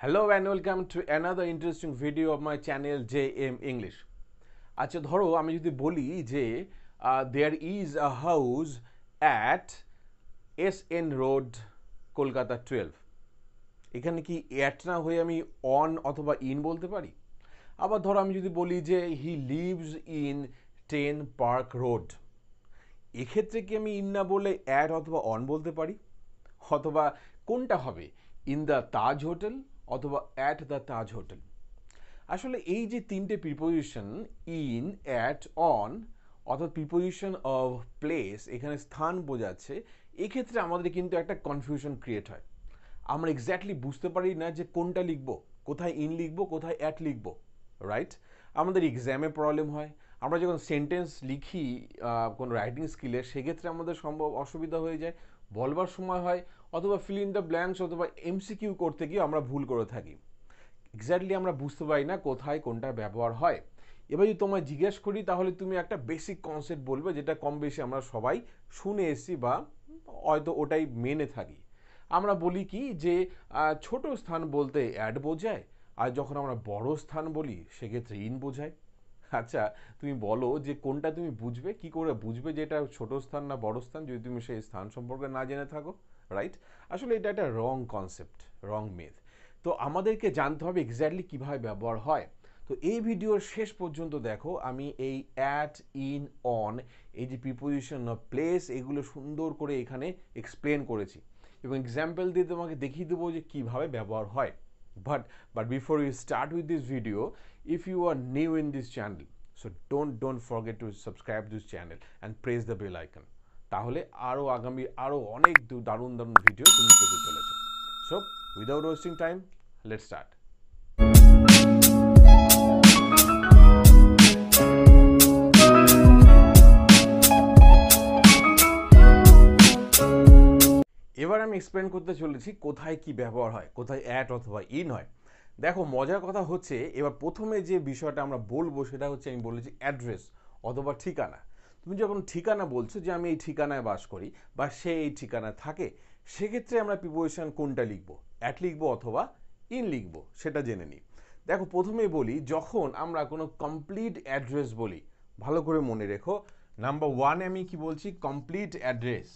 Hello and to another interesting video of my channel J M English আচ্ছা ধরো আমি যদি বলি যে there is a house at S N Road Kolkata twelve এখানে কি অ্যাট না হয়ে আমি অন অথবা ইন বলতে পারি? আবার ধরো আমি যদি বলি যে he lives in ten Park Road এক্ষেত্রে কি আমি ইন না বলে অ্যাট অথবা অন বলতে পারি? অথবা কোনটা হবে? ইন দ্য তাজ হোটেল অথবা অ্যাট দ্য তাজ হোটেল আসলে এই যে তিনটে প্রিপোজিশন ইন অ্যাট অন অর্থাৎ প্রিপোজিশন অফ প্লেস এখানে স্থান বোঝাচ্ছে, এক্ষেত্রে আমাদের কিন্তু একটা কনফিউশন ক্রিয়েট হয়। আমরা এক্স্যাক্টলি বুঝতে পারি না যে কোনটা লিখব, কোথায় ইন লিখব, কোথায় অ্যাট লিখব রাইট আমাদের এক্সামে প্রবলেম হয়। আমরা যখন সেন্টেন্স লিখি কোনো রাইটিং স্কিলে সেক্ষেত্রে আমাদের সম্ভব অসুবিধা হয়ে যায়। বলবার সময় হয় অথবা ফিল ইন দ্য ব্ল্যাঙ্কস অথবা এমসিকিউ করতে গিয়ে আমরা ভুল করে থাকি। এক্স্যাক্টলি আমরা বুঝতে পারি না কোথায় কোনটা ব্যবহার হয়। এবার যদি তোমায় জিজ্ঞেস করি, তাহলে তুমি একটা বেসিক কনসেপ্ট বলবে, যেটা কম বেশি আমরা সবাই শুনে এসেছি বা হয়তো ওটাই মেনে থাকি। আমরা বলি কি যে ছোট স্থান বলতে অ্যাড বোঝায়, আর যখন আমরা বড় স্থান বলি, সেক্ষেত্রে ইন বোঝায়। আচ্ছা তুমি বলো যে কোনটা তুমি বুঝবে, কি করে বুঝবে যে এটা ছোট স্থান না বড় স্থান, যদি তুমি সেই স্থান সম্পর্কে না জেনে থাকো? রাইট আসলে এটা একটা রং কনসেপ্ট রং মেথ তো আমাদেরকে জানতে হবে এক্স্যাক্টলি কীভাবে ব্যবহার হয়। তো এই ভিডিওর শেষ পর্যন্ত দেখো, আমি এই অ্যাট ইন অন এই যে প্রিপোজিশন প্লেস এগুলো সুন্দর করে এখানে এক্সপ্লেন করেছি। এবং এক্সাম্পল দিয়ে তোমাকে দেখিয়ে দেবো যে কীভাবে ব্যবহার হয়। But but before you start with this video if you are new in this channel so don't don't forget to subscribe this channel and press the bell icon. তাহলে আরও আগামী আরও অনেক দারুণ দারুণ ভিডিও তুমি পেতে চলেছ। So without wasting time let start এবার আমি এক্সপ্লেন করতে চলেছি কোথায় কি ব্যবহার হয়, কোথায় অ্যাট অথবা ইন হয়। দেখো, মজার কথা হচ্ছে, এবার প্রথমে যে বিষয়টা আমরা বলব সেটা হচ্ছে আমি বলেছি অ্যাড্রেস অথবা ঠিকানা। তুমি যখন ঠিকানা বলছো যে আমি এই ঠিকানায় বাস করি বা সে এই ঠিকানায় থাকে, সেক্ষেত্রে আমরা প্রিপোজিশন কোনটা লিখব? অ্যাট লিখব অথবা ইন লিখব? সেটা জেনে নিই। দেখো প্রথমে বলি, যখন আমরা কোনো কমপ্লিট অ্যাড্রেস বলি, ভালো করে মনে রেখো নাম্বার ওয়ানে আমি কি বলছি? কমপ্লিট অ্যাড্রেস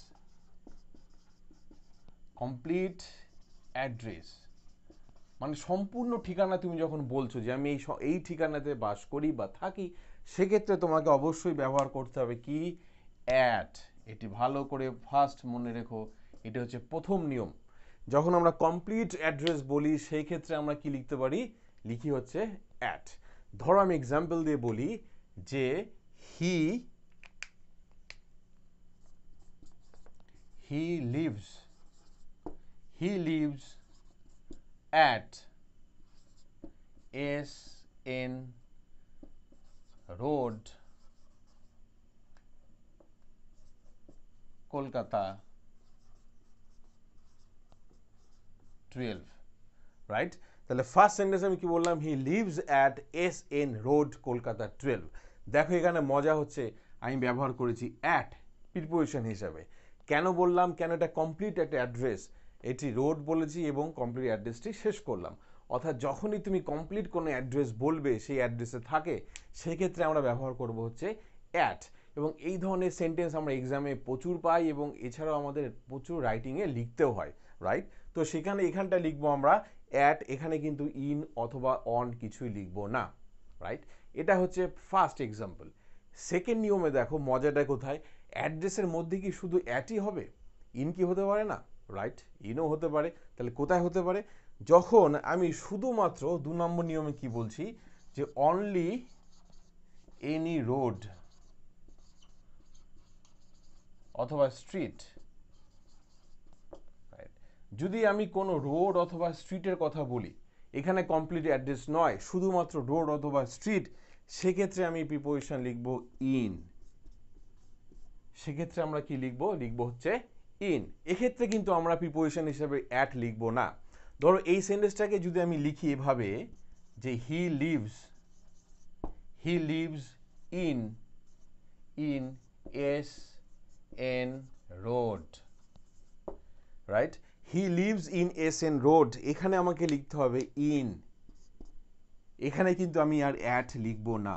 কমপ্লিট অ্যাড্রেস মানে সম্পূর্ণ ঠিকানা তুমি যখন বলছো যে আমি এই এই ঠিকানাতে বাস করি বা থাকি সেক্ষেত্রে তোমাকে অবশ্যই ব্যবহার করতে হবে কি? অ্যাট এটি ভালো করে ফার্স্ট মনে রেখো, এটা হচ্ছে প্রথম নিয়ম। যখন আমরা কমপ্লিট অ্যাড্রেস বলি, সেই ক্ষেত্রে আমরা কি লিখতে পারি? লিখি হচ্ছে অ্যাট ধরো আমি এক্সাম্পল দিয়ে বলি যে he he lives he lives at S N Road, Kolkata, 12 right তাহলে ফার্স্ট সেন্টেন্স আমি কি বললাম? He lives at S N Road Kolkata twelve দেখো এখানে মজা হচ্ছে আমি ব্যবহার করেছি অ্যাট প্রিপোজিশন হিসাবে। কেন বললাম? কেন এটা কমপ্লিট একটা অ্যাড্রেস এটি রোড বলেছি এবং কমপ্লিট অ্যাড্রেসটি শেষ করলাম। অর্থাৎ যখনই তুমি কমপ্লিট কোনো অ্যাড্রেস বলবে, সেই অ্যাড্রেসে থাকে, সেক্ষেত্রে আমরা ব্যবহার করব হচ্ছে অ্যাট এবং এই ধরনের সেন্টেন্স আমরা এক্সামে প্রচুর পাই এবং এছাড়াও আমাদের প্রচুর রাইটিংয়ে লিখতেও হয় রাইট তো সেখানে এখানটা লিখব আমরা অ্যাট এখানে কিন্তু ইন অথবা অন কিছুই লিখব না রাইট এটা হচ্ছে ফার্স্ট এক্সাম্পল সেকেন্ড নিয়মে দেখো মজাটা কোথায়? অ্যাড্রেসের মধ্যে কি শুধু অ্যাটই হবে? ইন কি হতে পারে না রাইট ইনও হতে পারে, তাহলে কোথায় হতে পারে? যখন আমি শুধুমাত্র দু নম্বর নিয়মে কি বলছি? যে অনলি এনি রোড অথবা স্ট্রিট যদি আমি কোনো রোড অথবা স্ট্রিটের কথা বলি, এখানে কমপ্লিট অ্যাড্রেস নয়, শুধুমাত্র রোড অথবা স্ট্রিট সেক্ষেত্রে আমি প্রিপোজিশন লিখব ইন সেক্ষেত্রে আমরা কি লিখব? লিখব হচ্ছে ইন এক্ষেত্রে কিন্তু আমরা প্রিপোজিশন হিসেবে অ্যাট লিখব না। ধরো এই সেন্টেন্সটাকে যদি আমি লিখি এভাবে, যে he lives he lives in in S N Road right he lives in S N Road এখানে আমাকে লিখতে হবে ইন এখানে কিন্তু আমি আর অ্যাট লিখব না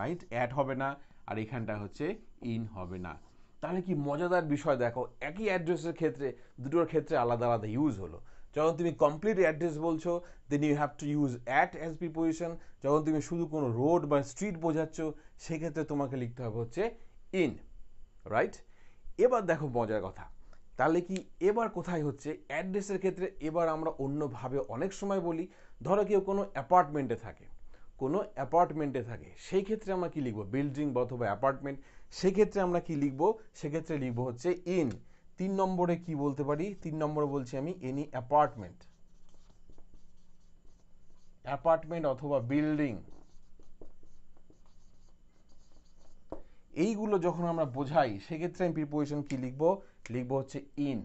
রাইট অ্যাট হবে না, আর এখানটা হচ্ছে ইন হবে না। তাহলে কি মজাদার বিষয় দেখো, একই অ্যাড্রেসের ক্ষেত্রে, দুটোর ক্ষেত্রে আলাদা আলাদা ইউজ হলো। যখন তুমি কমপ্লিট অ্যাড্রেস বলছো then you have to use at as preposition যখন তুমি শুধু কোনো রোড বা স্ট্রিট বোঝাচ্ছ, সেক্ষেত্রে তোমাকে লিখতে হবে হচ্ছে ইন রাইট এবার দেখো মজার কথা। তাহলে কি এবার কোথায় হচ্ছে? অ্যাড্রেসের ক্ষেত্রে এবার আমরা অন্যভাবে অনেক সময় বলি। ধরো কেউ কোনো অ্যাপার্টমেন্টে থাকে, কোনো অ্যাপার্টমেন্টে থাকে, সেই ক্ষেত্রে আমরা কি লিখব? বিল্ডিং অথবা অ্যাপার্টমেন্ট সেক্ষেত্রে আমরা কি লিখব? সেক্ষেত্রে লিখব হচ্ছে ইন তিন নম্বরে কি বলতে পারি? তিন নম্বরে বলছি আমি এনি অ্যাপার্টমেন্ট অ্যাপার্টমেন্ট অথবা বিল্ডিং এইগুলো যখন আমরা বোঝাই, সেক্ষেত্রে আমি প্রিপোজিশন কি লিখব? লিখব হচ্ছে ইন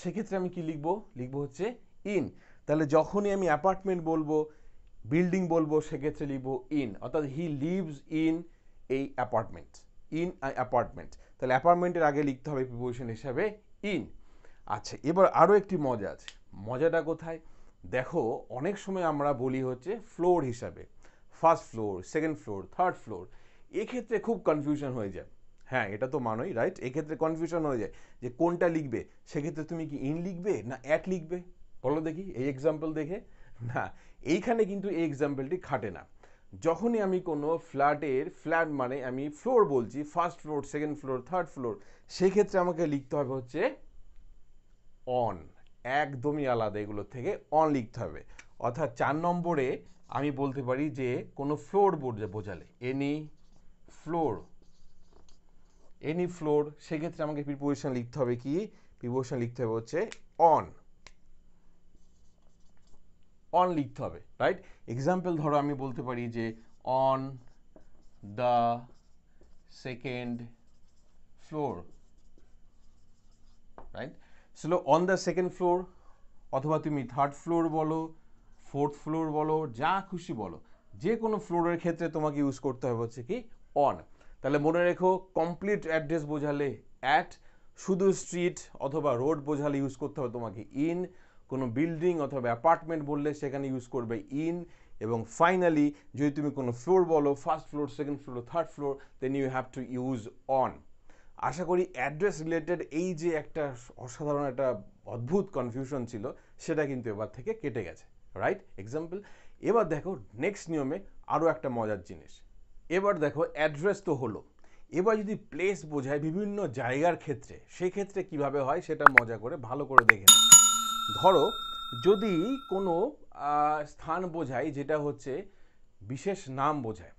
সেক্ষেত্রে আমি কি লিখব? লিখব হচ্ছে ইন তাহলে যখনই আমি অ্যাপার্টমেন্ট বলব বিল্ডিং বলব, সেক্ষেত্রে লিখব ইন অর্থাৎ হি লিভস ইন এই অ্যাপার্টমেন্ট ইন অ্যাপার্টমেন্ট তাহলে অ্যাপার্টমেন্টের আগে লিখতে হবে প্রিপোজিশন হিসাবে ইন আচ্ছা এবার আরও একটি মজা আছে। মজাটা কোথায়? দেখো, অনেক সময় আমরা বলি হচ্ছে ফ্লোর হিসাবে। First floor second floor third floor এক্ষেত্রে খুব কনফিউশন হয়ে যায়। হ্যাঁ এটা তো মানোই রাইট এক্ষেত্রে কনফিউশন হয়ে যায় যে কোনটা লিখবে? সেক্ষেত্রে তুমি কি ইন লিখবে না অ্যাট লিখবে? বলো দেখি, এই এক্সাম্পল দেখে? না, এইখানে কিন্তু এই এক্সাম্পলটি খাটে না। যখনই আমি কোনো ফ্ল্যাটের, ফ্ল্যাট মানে আমি ফ্লোর বলছি first floor second floor third floor সেক্ষেত্রে আমাকে লিখতে হবে হচ্ছে অন একদমই আলাদা এগুলো থেকে অন লিখতে হবে। অর্থাৎ চার নম্বরে আমি বলতে পারি যে কোনো ফ্লোর বোঝালে এনি ফ্লোর এনি ফ্লোর সেক্ষেত্রে আমাকে প্রিপোজিশন লিখতে হবে কি? প্রিপোজিশন লিখতে হবে হচ্ছে অন অন লিখতে হবে রাইট এক্সাম্পল ধরো আমি বলতে পারি যে on the second floor right Cello on the second floor অথবা তুমি থার্ড ফ্লোর বলো ফোর্থ ফ্লোর বলো, যা খুশি বলো, যে কোনো ফ্লোরের ক্ষেত্রে তোমাকে ইউজ করতে হবে হচ্ছে কি অন তাহলে মনে রেখো কমপ্লিট অ্যাড্রেস বোঝালে অ্যাট শুধু স্ট্রিট অথবা রোড বোঝালে ইউজ করতে হবে তোমাকে ইন কোনো বিল্ডিং অথবা অ্যাপার্টমেন্ট বললে সেখানে ইউজ করবে ইন এবং ফাইনালি যদি তুমি কোনো ফ্লোর বলো first floor second floor third floor then you have to use on আশা করি অ্যাড্রেস রিলেটেড এই যে একটা অসাধারণ একটা অদ্ভুত কনফিউশন ছিল, সেটা কিন্তু এবার থেকে কেটে গেছে রাইট এক্সাম্পল এবার দেখো নেক্সট নিয়মে আরও একটা মজার জিনিস। এবার দেখো অ্যাড্রেস তো হলো। এবার যদি প্লেস বোঝায় বিভিন্ন জায়গার ক্ষেত্রে, সেক্ষেত্রে কীভাবে হয় সেটা মজা করে ভালো করে দেখে নাও। ধরো, যদি কোনো স্থান বোঝায় যেটা হচ্ছে বিশেষ নাম বোঝায়,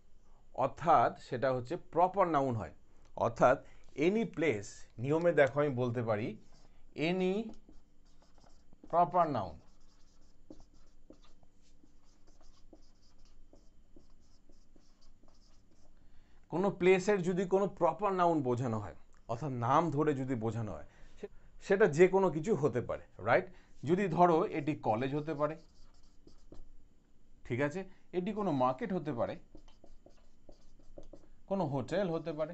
অর্থাৎ সেটা হচ্ছে প্রপার নাউন হয়। অর্থাৎ এনি প্লেস নিয়মে দেখো আমি বলতে পারি এনি প্রপার নাউন কোনো প্লেসের যদি কোনো প্রপার নাউন বোঝানো হয়, অর্থাৎ নাম ধরে যদি বোঝানো হয় সেটা যে কোনো কিছু হতে পারে রাইট যদি ধরো এটি কলেজ হতে পারে, ঠিক আছে? এটি কোনো মার্কেট হতে পারে, কোনো হোটেল হতে পারে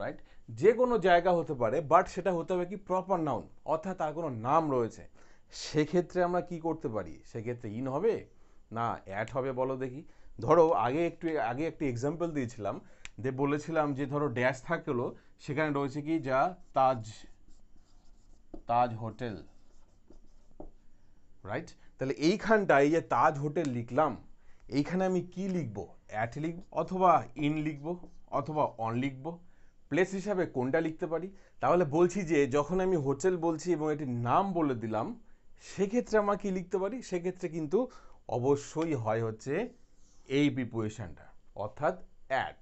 রাইট যে কোনো জায়গা হতে পারে বাট সেটা হতে হবে কি প্রপার নাউন অর্থাৎ তার কোনো নাম রয়েছে। সেক্ষেত্রে আমরা কি করতে পারি? সেক্ষেত্রে ইন হবে? না অ্যাড হবে বলো দেখি। ধরো, আগে একটু, আগে একটি এক্সাম্পল দিয়েছিলাম, যে বলেছিলাম যে ধরো ড্যাশ থাকল, সেখানে রয়েছে কি যা তাজ তাজ হোটেল। রাইট তাহলে এইখানটায় যে তাজ হোটেল লিখলাম, এইখানে আমি কি লিখব? অ্যাট লিখব অথবা ইন লিখব অথবা অন লিখব। প্লেস হিসাবে কোনটা লিখতে পারি? তাহলে বলছি যে, যখন আমি হোটেল বলছি এবং এটির নাম বলে দিলাম, সেক্ষেত্রে আমরা কি লিখতে পারি? সেক্ষেত্রে কিন্তু অবশ্যই হয় হচ্ছে এই প্রিপোজিশনটা অর্থাৎ অ্যাট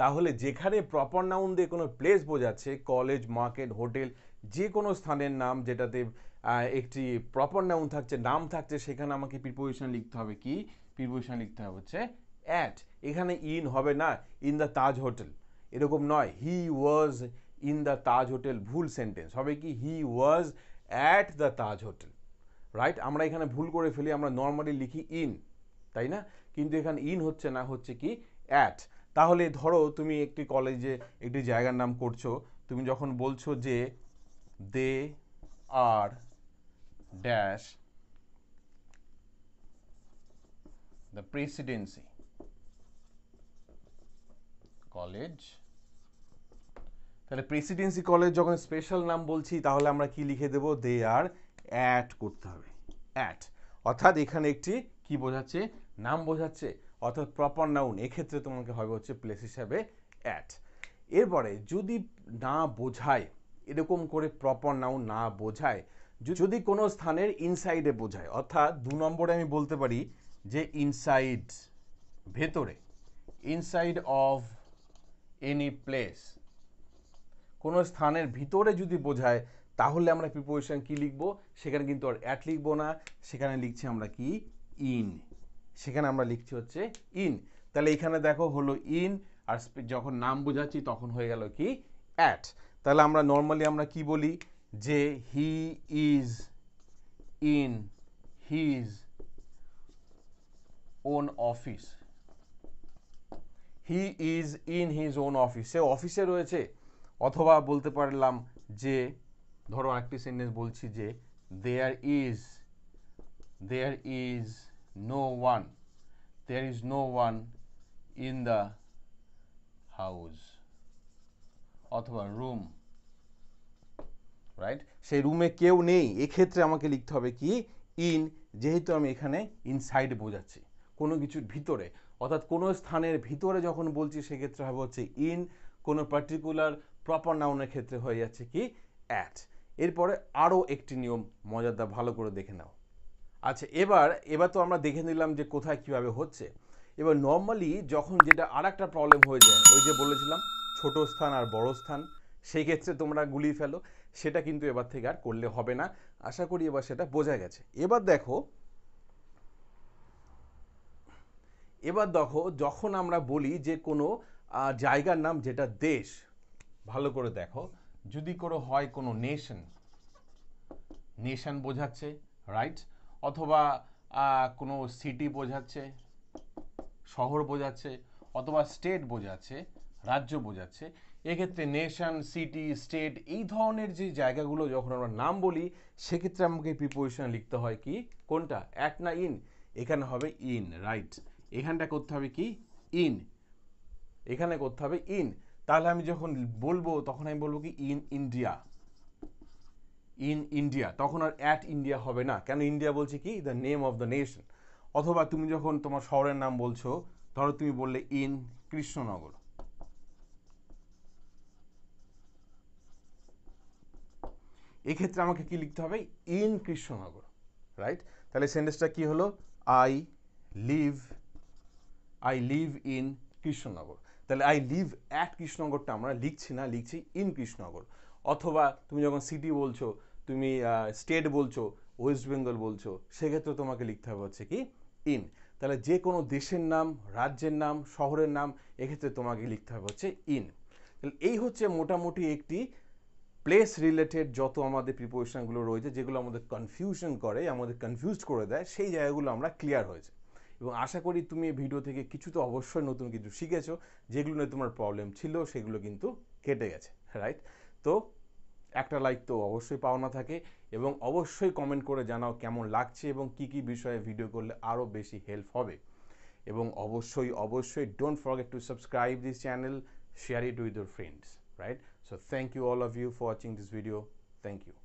তাহলে যেখানে প্রপার নাউন দিয়ে কোনো প্লেস বোঝাচ্ছে কলেজ মার্কেট হোটেল যে কোনো স্থানের নাম যেটাতে একটি প্রপার নাউন থাকছে, নাম থাকছে, সেখানে আমাকে প্রিপোজিশন লিখতে হবে কি? প্রিপোজিশন লিখতে হবে হচ্ছে অ্যাট এখানে ইন হবে না ইন দ্য তাজ হোটেল এরকম নয় he was in the Taj hotel ভুল সেন্টেন্স হবে কি? He was at the Taj hotel right আমরা এখানে ভুল করে ফেলি, আমরা নর্মালি লিখি ইন তাই না? কিন্তু এখানে ইন হচ্ছে না, হচ্ছে কি? অ্যাট তাহলে ধরো তুমি একটি কলেজে একটি জায়গার নাম করছ, তুমি যখন বলছো যে they are dash the Presidency College. তাহলে প্রেসিডেন্সি কলেজ যখন স্পেশাল নাম বলছি, তাহলে আমরা কি লিখে দেব? দে আর অ্যাট করতে হবে। অ্যাট। অর্থাৎ এখানে একটি কি বোঝাচ্ছে? নাম বোঝাচ্ছে। অর্থাৎ প্রপার নাউন এক্ষেত্রে তোমাকে হবে হচ্ছে প্লেস হিসাবে অ্যাট এরপরে যদি না বোঝায় এরকম করে প্রপার নাউন না বোঝায় যদি কোনো স্থানের ইনসাইডে বোঝায়, অর্থাৎ দু নম্বরে আমি বলতে পারি যে ইনসাইড ভেতরে ইনসাইড অফ এনি প্লেস কোনো স্থানের ভিতরে যদি বোঝায়, তাহলে আমরা প্রিপোজিশন কি লিখব? সেখানে কিন্তু আর অ্যাট লিখব না, সেখানে লিখছি আমরা কি? ইন সেখানে আমরা লিখছি হচ্ছে ইন তাহলে এখানে দেখো হলো ইন আর যখন নাম বোঝাচ্ছি তখন হয়ে গেল কি? অ্যাট তাহলে আমরা নর্মালি আমরা কি বলি? যে he is in his own office he is in his own office সে অফিসে রয়েছে। অথবা বলতে পারলাম যে, ধরো একটি সেন্টেন্স বলছি যে there is there is no one there is no one in the house অথবা রুম রাইট সেই রুমে কেউ নেই, এক্ষেত্রে আমাকে লিখতে হবে কি? ইন যেহেতু আমি এখানে ইনসাইড বোঝাচ্ছি, কোনো কিছুর ভিতরে। অর্থাৎ কোনো স্থানের ভিতরে যখন বলছি, সেক্ষেত্রে হবে হচ্ছে ইন কোনো পার্টিকুলার প্রপার নাউনের ক্ষেত্রে হয়ে যাচ্ছে কি? অ্যাট এরপরে আরও একটি নিয়ম মজাদার ভালো করে দেখে নাও। আচ্ছা এবার এবার তো আমরা দেখে নিলাম যে কোথায় কীভাবে হচ্ছে। এবার নর্মালি যখন যেটা আর একটা প্রবলেম হয়ে যায়, ওই যে বলেছিলাম ছোট স্থান আর বড় স্থান, সেই ক্ষেত্রে তোমরা গুলিয়ে ফেলো। সেটা কিন্তু এবার থেকে আর করলে হবে না। আশা করি এবার সেটা বোঝা গেছে। এবার দেখো এবার দেখো, যখন আমরা বলি যে কোনো জায়গার নাম যেটা দেশ, ভালো করে দেখো। যদি কোনো হয় কোনো নেশন নেশন বোঝাচ্ছে রাইট অথবা কোনো সিটি বোঝাচ্ছে, শহর বোঝাচ্ছে, অথবা স্টেট বোঝাচ্ছে রাজ্য বোঝাচ্ছে। এক্ষেত্রে নেশন সিটি স্টেট এই ধরনের যে জায়গাগুলো যখন আমরা নাম বলি, সেক্ষেত্রে আমাকে প্রিপোজিশন লিখতে হয় কি? কোনটা? অ্যাট না ইন এখানে হবে ইন রাইট এখানটা করতে হবে কি? ইন এখানে করতে হবে ইন তাহলে আমি যখন বলব, তখন আমি বলব কি? ইন ইন্ডিয়া ইন ইন্ডিয়া তখন আর অ্যাট ইন্ডিয়া হবে না। কেন? ইন্ডিয়া বলছে কি? The name of the nation অথবা তুমি যখন তোমার শহরের নাম বলছো, ধরো তুমি বললে ইন কৃষ্ণনগর এক্ষেত্রে আমাকে কি লিখতে হবে? ইন কৃষ্ণনগর রাইট তাহলে সেন্টেন্সটা কি হলো? I live I live in Krishnanagar. তাহলে আই লিভ অ্যাট কৃষ্ণনগরটা আমরা লিখছি না, লিখছি ইন কৃষ্ণনগর। অথবা তুমি যখন সিটি বলছো, তুমি স্টেট বলছো ওয়েস্ট বেঙ্গল বলছো, সেক্ষেত্রে তোমাকে লিখতে হবে হচ্ছে কি? ইন তাহলে যে কোনো দেশের নাম, রাজ্যের নাম, শহরের নাম, এক্ষেত্রে তোমাকে লিখতে হবে হচ্ছে ইন তাহলে এই হচ্ছে মোটামুটি একটি প্লেস রিলেটেড যত আমাদের প্রিপোজিশনগুলো রয়েছে, যেগুলো আমাদের কনফিউশন করে, আমাদের কনফিউজড করে দেয়, সেই জায়গাগুলো আমরা ক্লিয়ার হয়েছে। এবং আশা করি তুমি এই ভিডিও থেকে কিছু তো অবশ্যই নতুন কিছু শিখেছো, যেগুলো নিয়ে তোমার প্রবলেম ছিল, সেগুলো কিন্তু কেটে গেছে রাইট তো একটা লাইক তো অবশ্যই পাওনা থাকে এবং অবশ্যই কমেন্ট করে জানাও কেমন লাগছে এবং কি কি বিষয়ে ভিডিও করলে আরও বেশি হেল্প হবে। এবং অবশ্যই অবশ্যই don't forget to subscribe this channel share it with your friends right so thank you all of you for watching this video. Thank you